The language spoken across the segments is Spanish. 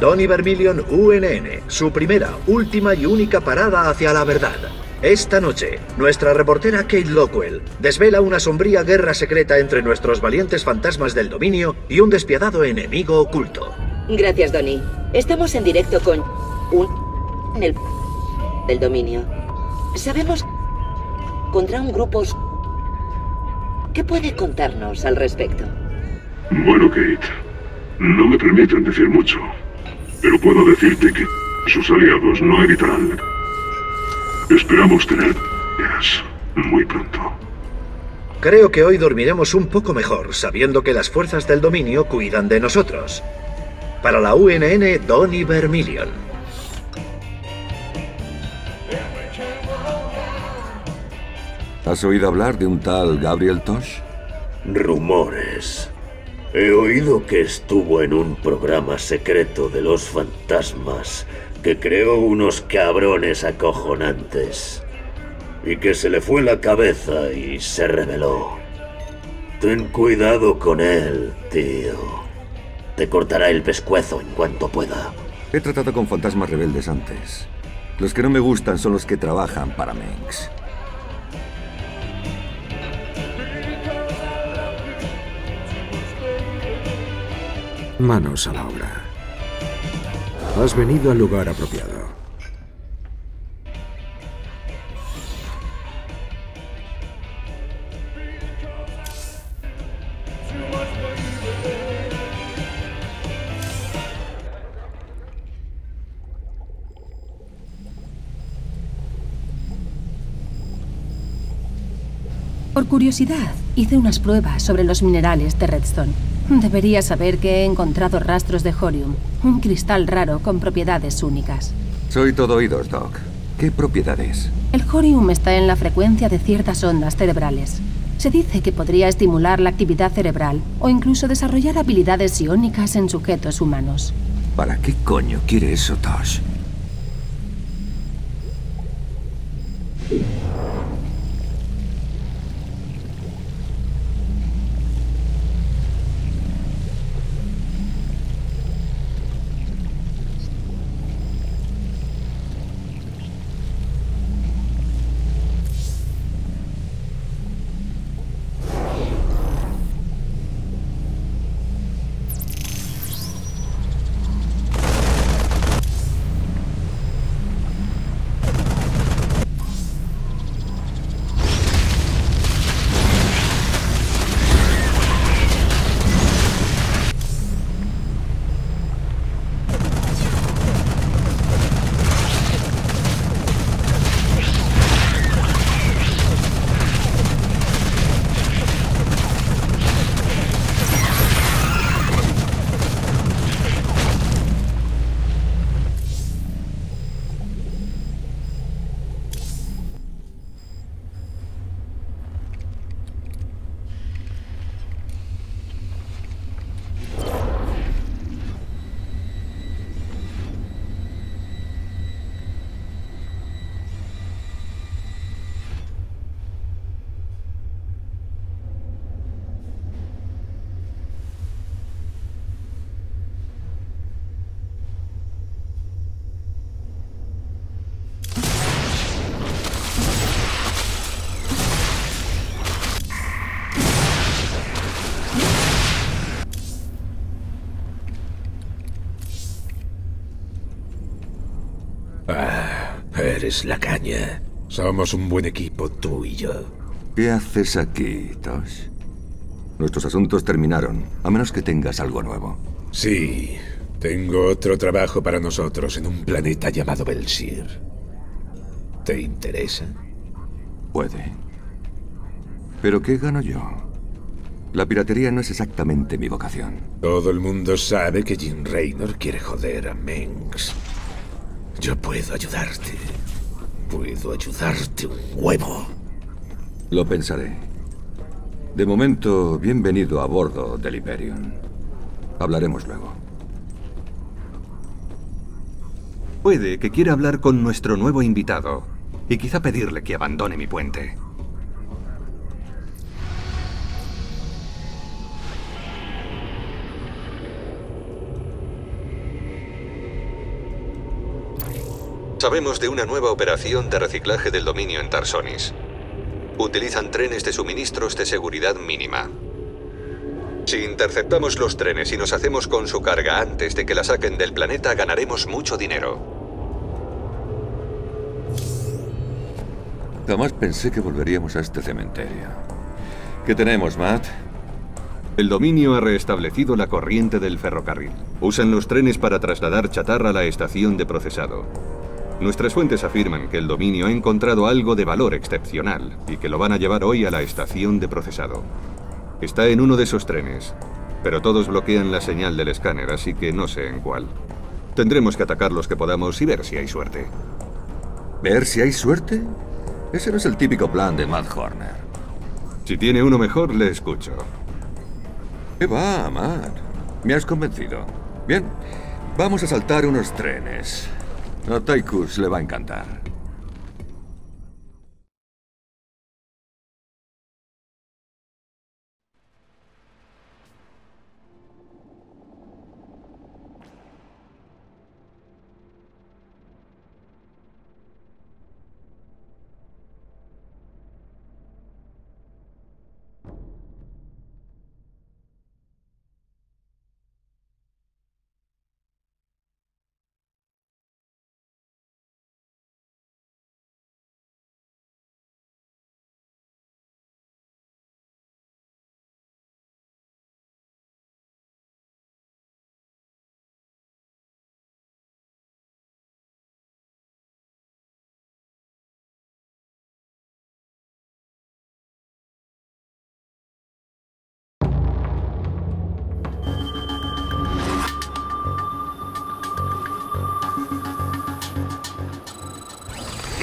Donny Vermilion UNN, su primera, última y única parada hacia la verdad. Esta noche, nuestra reportera Kate Lockwell desvela una sombría guerra secreta entre nuestros valientes fantasmas del dominio y un despiadado enemigo oculto. Gracias, Donny. Estamos en directo con un en el del dominio. Sabemos contra un grupo. ¿Qué puede contarnos al respecto? Bueno, Kate, no me permiten decir mucho, pero puedo decirte que sus aliados no evitarán. Esperamos tener ideas muy pronto. Creo que hoy dormiremos un poco mejor, sabiendo que las fuerzas del dominio cuidan de nosotros. Para la UNN, Donny Vermilion. ¿Has oído hablar de un tal Gabriel Tosh? Rumores. He oído que estuvo en un programa secreto de los fantasmas que creó unos cabrones acojonantes y que se le fue la cabeza y se rebeló. Ten cuidado con él, tío. Te cortará el pescuezo en cuanto pueda. He tratado con fantasmas rebeldes antes. Los que no me gustan son los que trabajan para Mengs. Manos a la obra. Has venido al lugar apropiado. Por curiosidad, hice unas pruebas sobre los minerales de Redstone. Debería saber que he encontrado rastros de Horium, un cristal raro con propiedades únicas. Soy todo oídos, Doc. ¿Qué propiedades? El Horium está en la frecuencia de ciertas ondas cerebrales. Se dice que podría estimular la actividad cerebral o incluso desarrollar habilidades psiónicas en sujetos humanos. ¿Para qué coño quiere eso, Tosh? Eres la caña. Somos un buen equipo, tú y yo. ¿Qué haces aquí, Tosh? Nuestros asuntos terminaron, a menos que tengas algo nuevo. Sí, tengo otro trabajo para nosotros en un planeta llamado Belshir. ¿Te interesa? Puede. ¿Pero qué gano yo? La piratería no es exactamente mi vocación. Todo el mundo sabe que Jim Raynor quiere joder a Mengs. Yo puedo ayudarte. Puedo ayudarte un huevo. Lo pensaré. De momento, bienvenido a bordo del Hyperion. Hablaremos luego. Puede que quiera hablar con nuestro nuevo invitado y quizá pedirle que abandone mi puente. Sabemos de una nueva operación de reciclaje del dominio en Tarsonis. Utilizan trenes de suministros de seguridad mínima. Si interceptamos los trenes y nos hacemos con su carga antes de que la saquen del planeta, ganaremos mucho dinero. Jamás pensé que volveríamos a este cementerio. ¿Qué tenemos, Matt? El dominio ha restablecido la corriente del ferrocarril. Usan los trenes para trasladar chatarra a la estación de procesado. Nuestras fuentes afirman que el dominio ha encontrado algo de valor excepcional y que lo van a llevar hoy a la estación de procesado. Está en uno de esos trenes, pero todos bloquean la señal del escáner, así que no sé en cuál. Tendremos que atacar los que podamos y ver si hay suerte. ¿Ver si hay suerte? Ese no es el típico plan de Matt Horner. Si tiene uno mejor, le escucho. ¿Qué va, Matt? Me has convencido. Bien, vamos a saltar unos trenes. A Taikus le va a encantar.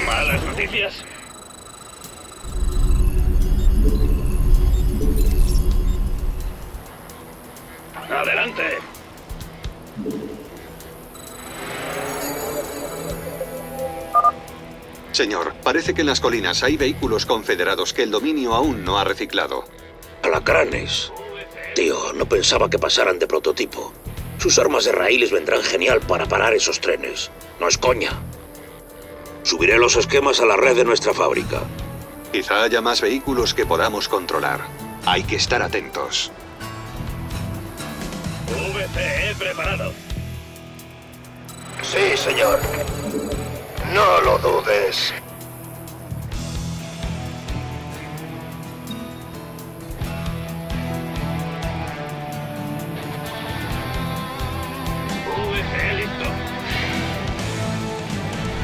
¿Malas noticias? ¡Adelante! Señor, parece que en las colinas hay vehículos confederados que el dominio aún no ha reciclado. Alacranes. Tío, no pensaba que pasaran de prototipo. Sus armas de raíles vendrán genial para parar esos trenes. No es coña. Subiré los esquemas a la red de nuestra fábrica. Quizá haya más vehículos que podamos controlar. Hay que estar atentos. VCE preparado. Sí, señor. No lo dudes.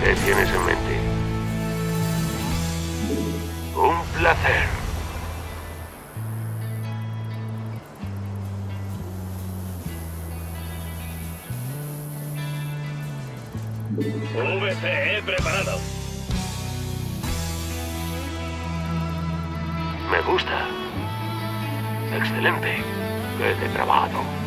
¿Qué tienes en mente? Un placer. VCE preparado. Me gusta. Excelente. Qué de trabajo.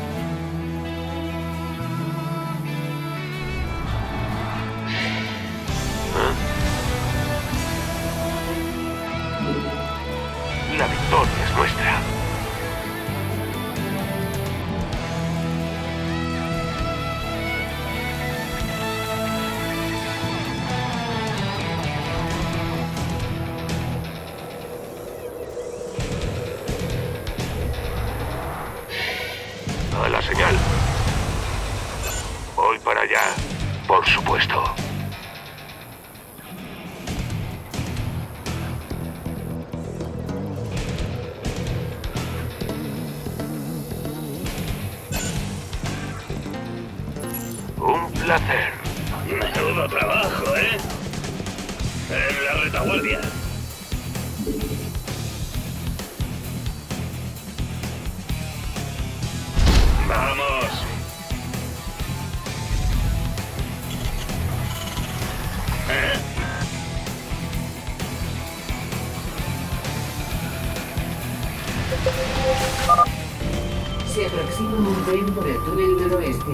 Por el túnel noroeste.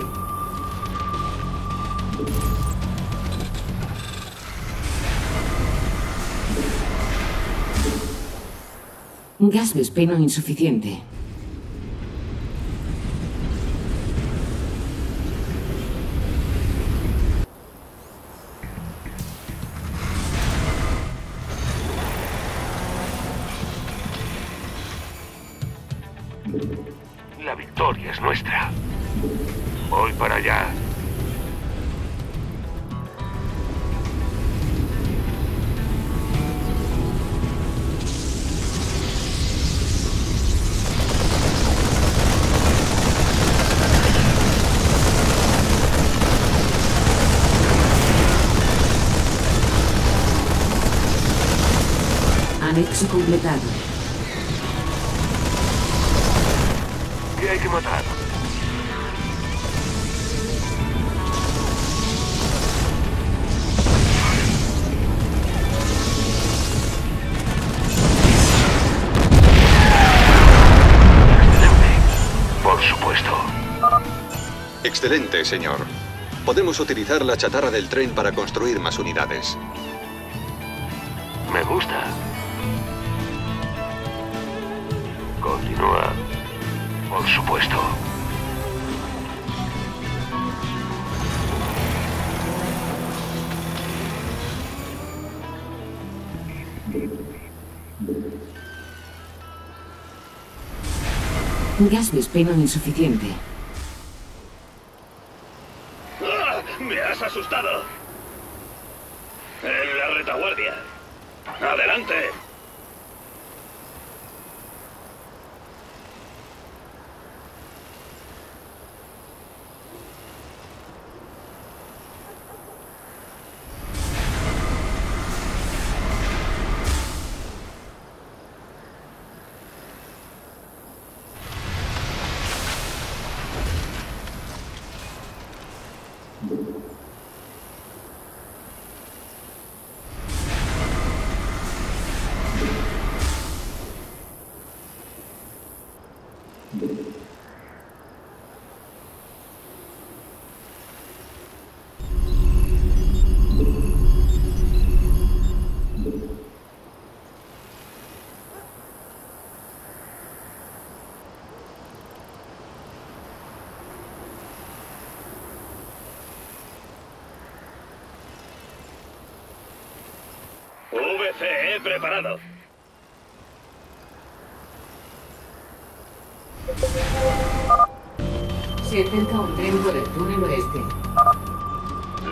Gas vespeno insuficiente. Anexo completado. ¿Qué hay que matar? Por supuesto. Excelente, señor. Podemos utilizar la chatarra del tren para construir más unidades. Me gusta. Continúa. Por supuesto. Gas vespeno insuficiente. Preparado. Se acerca un tren por el túnel oeste.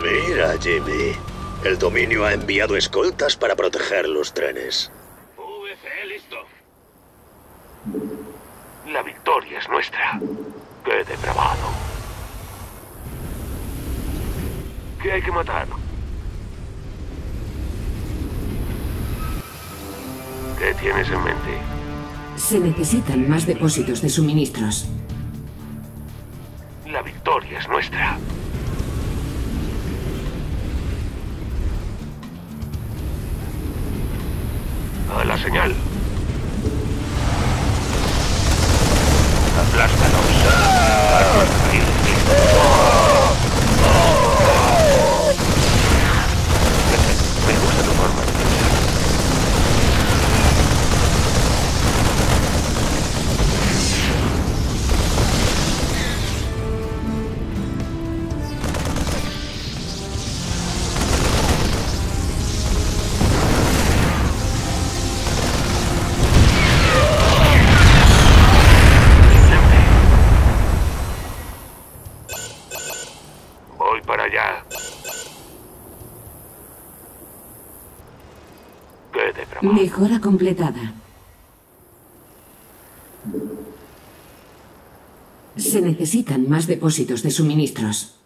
Mira, Jimmy. El dominio ha enviado escoltas para proteger los trenes. VCE listo. La victoria es nuestra. ¡Qué depravado! ¿Qué hay que matar? ¿Qué tienes en mente? Se necesitan más depósitos de suministros. La victoria es nuestra. A la señal. Mejora completada. Se necesitan más depósitos de suministros.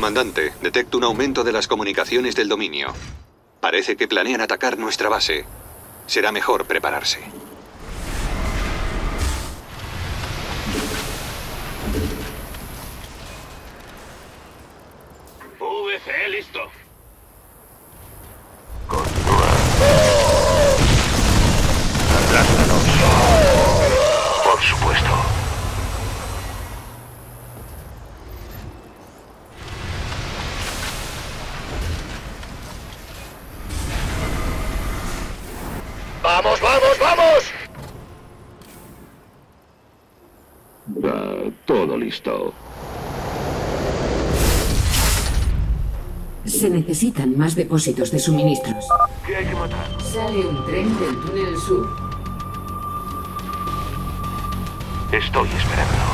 Comandante, detecto un aumento de las comunicaciones del dominio. Parece que planean atacar nuestra base. Será mejor prepararse. Se necesitan más depósitos de suministros. ¿Qué hay que matar? Sale un tren del túnel sur. Estoy esperando.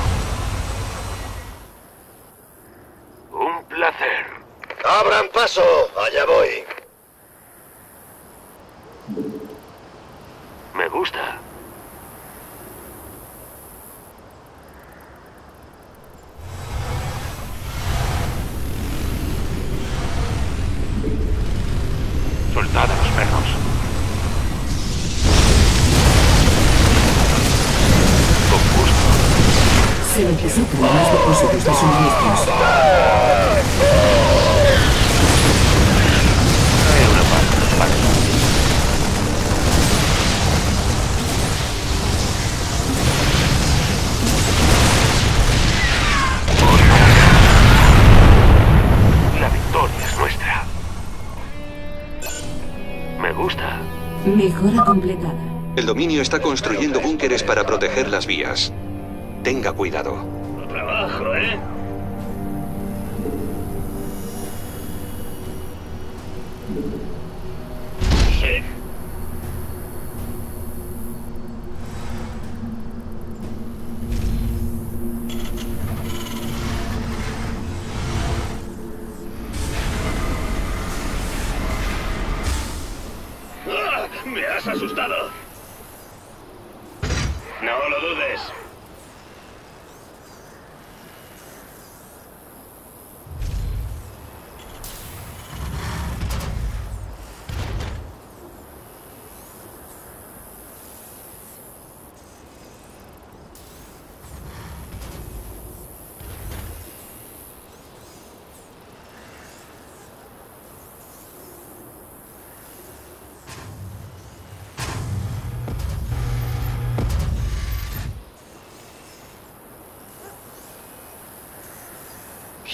Me gusta. Mejora completada. El dominio está construyendo búnkeres para proteger las vías. Tenga cuidado. Trabajo, ¿eh?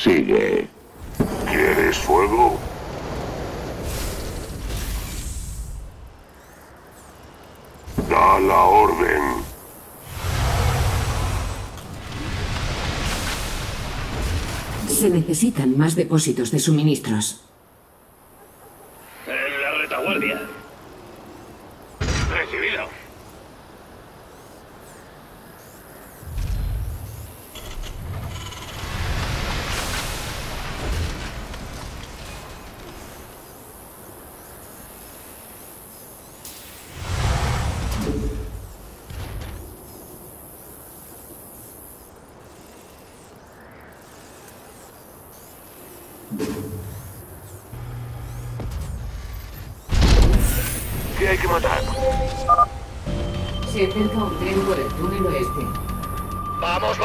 Sigue. ¿Quieres fuego? Da la orden. Se necesitan más depósitos de suministros.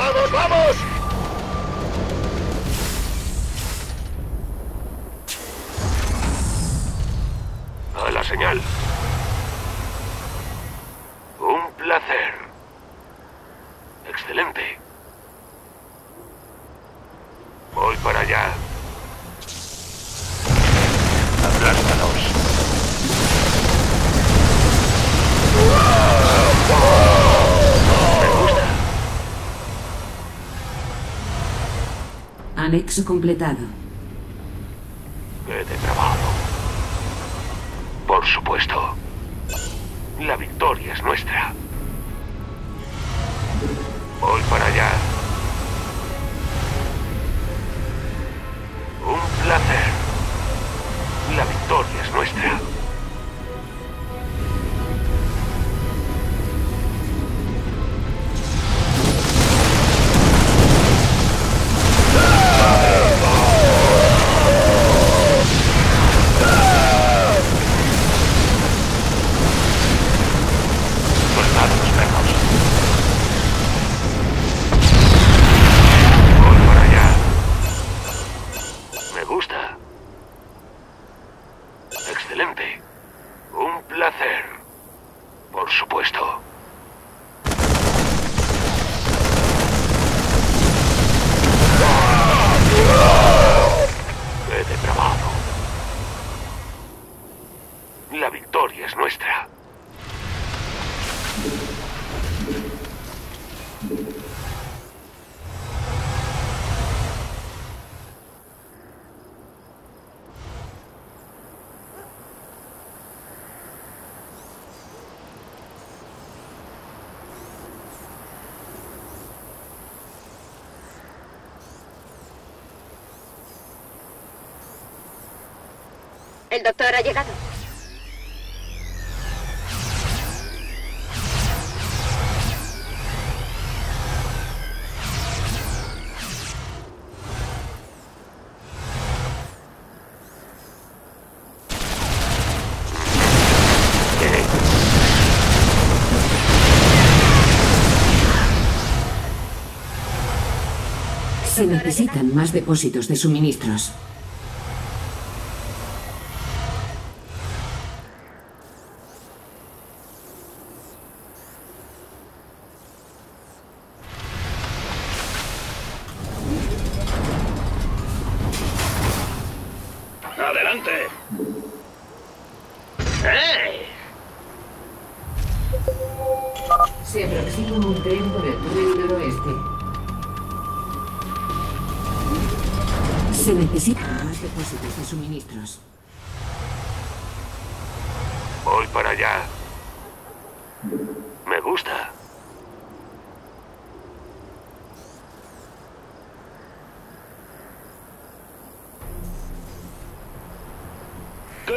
¡Vamos, vamos, Anexo completado. Necesitan más depósitos de suministros.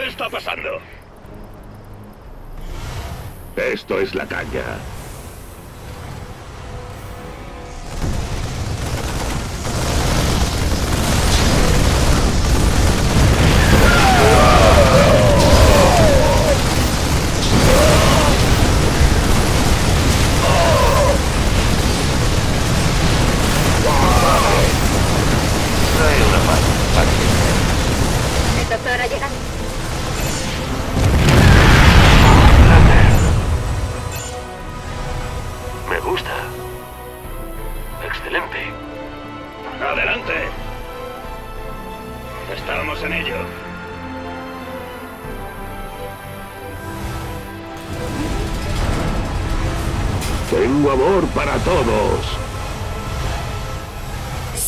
¿Qué está pasando? Esto es la caña.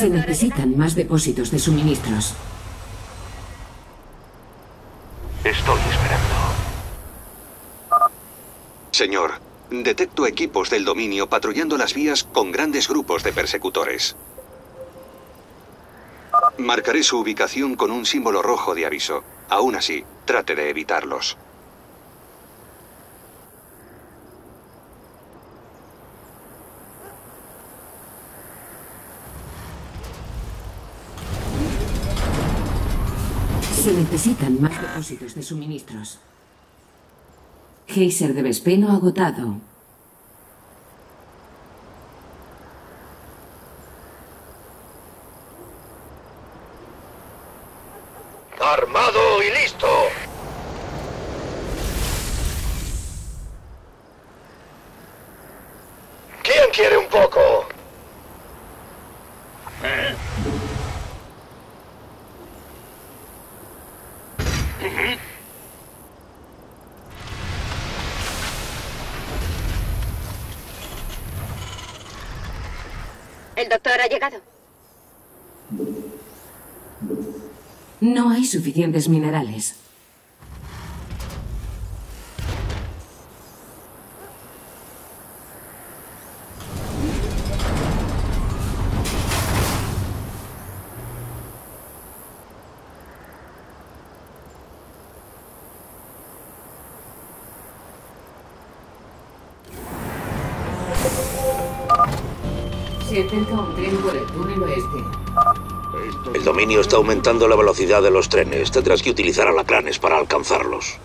Se necesitan más depósitos de suministros. Estoy esperando. Señor, detecto equipos del dominio patrullando las vías con grandes grupos de persecutores. Marcaré su ubicación con un símbolo rojo de aviso. Aún así, trate de evitarlos. Se necesitan más depósitos de suministros. Geyser de Vespeno agotado. ¡Armado y listo! ¿Quién quiere un poco? El doctor ha llegado. No hay suficientes minerales. Está aumentando la velocidad de los trenes. Tendrás que utilizar alacranes para alcanzarlos.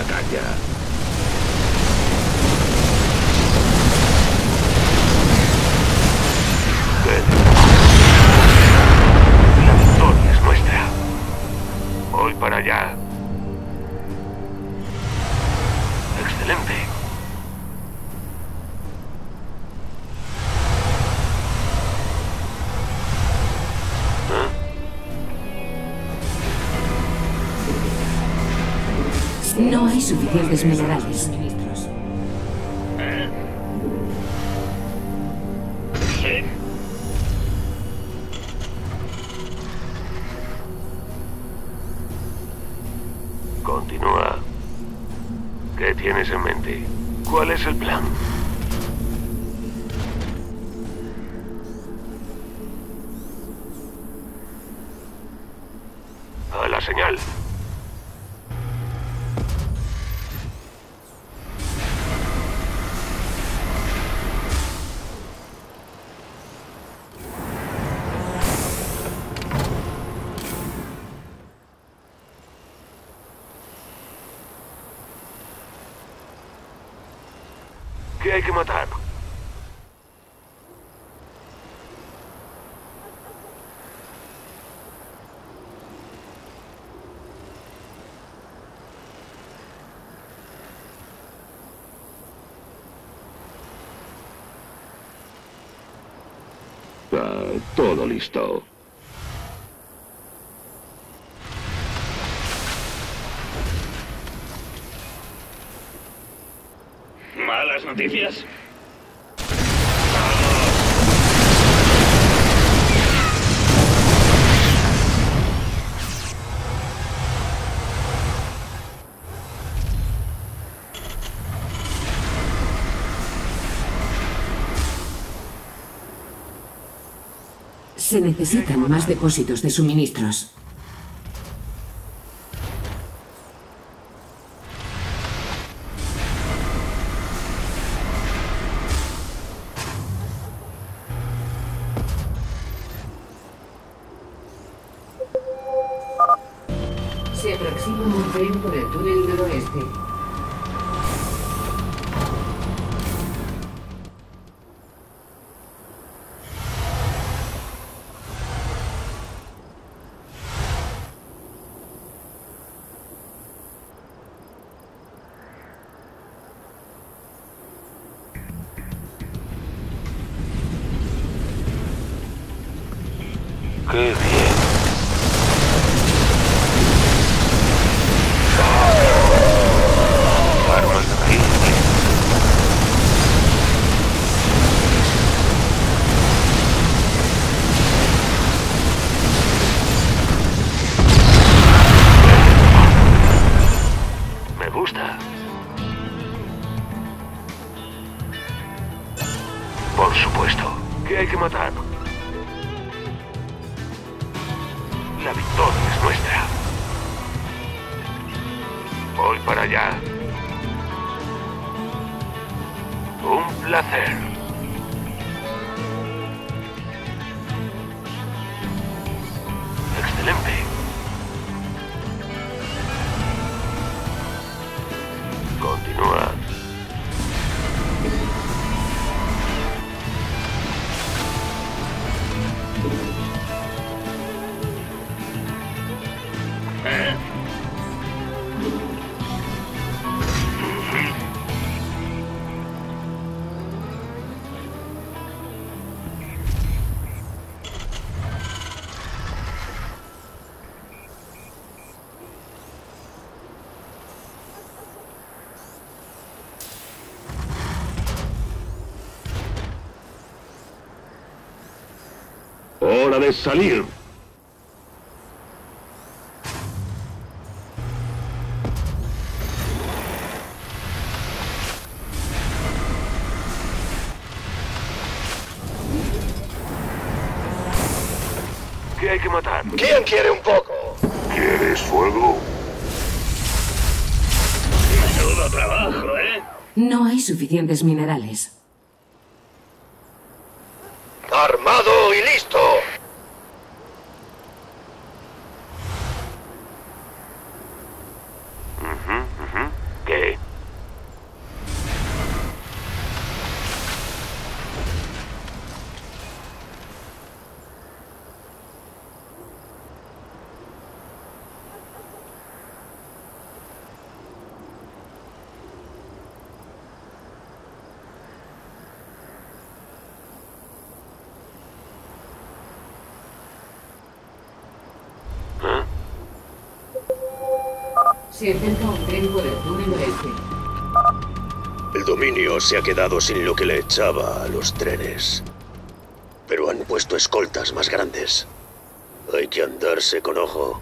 Esto es suficientes minerales. Continúa. ¿Qué tienes en mente? ¿Cuál es el plan? A la señal. Todo listo. ¿Malas noticias? Se necesitan más depósitos de suministros. Hora de salir. ¿Qué hay que matar? ¿Quién quiere un poco? ¿Quieres fuego? Menudo trabajo, ¿eh? No hay suficientes minerales. Armado y listo. Ujú, ujú. ¿Qué? Se acerca un tren por el túnel oeste. El dominio se ha quedado sin lo que le echaba a los trenes. Pero han puesto escoltas más grandes. Hay que andarse con ojo.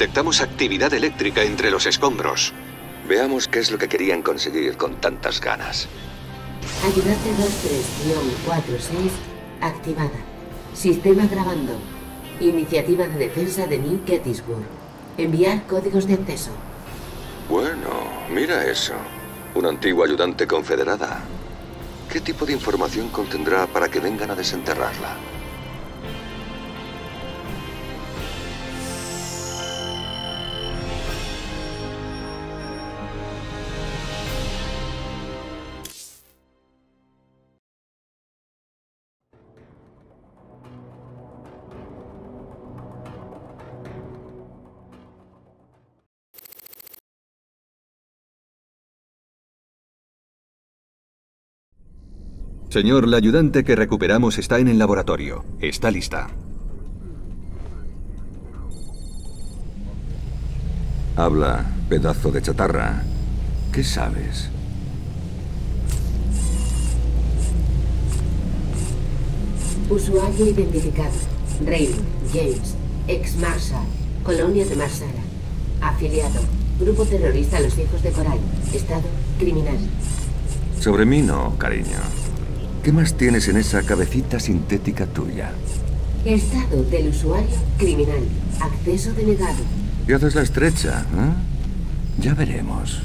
Detectamos actividad eléctrica entre los escombros. Veamos qué es lo que querían conseguir con tantas ganas. Ayudante 23-46 activada. Sistema grabando. Iniciativa de defensa de New Gettysburg. Enviar códigos de acceso. Bueno, mira eso. Una antigua ayudante confederada. ¿Qué tipo de información contendrá para que vengan a desenterrarla? Señor, la ayudante que recuperamos está en el laboratorio. Está lista. Habla, pedazo de chatarra. ¿Qué sabes? Usuario identificado. Raymond James. Ex Marshall. Colonia de Marsala. Afiliado. Grupo terrorista Los Hijos de Coral. Estado criminal. Sobre mí no, cariño. ¿Qué más tienes en esa cabecita sintética tuya? Estado del usuario criminal. Acceso denegado. ¿Y haces la estrecha? ¿eh? Ya veremos.